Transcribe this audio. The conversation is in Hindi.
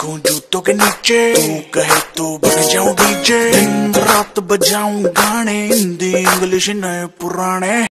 रखूँ जूतों के नीचे। तू कहे तो बन जाऊँ डीजे। दिन रात बजाऊं गाने। हिंदी, इंग्लिश नए पुराने।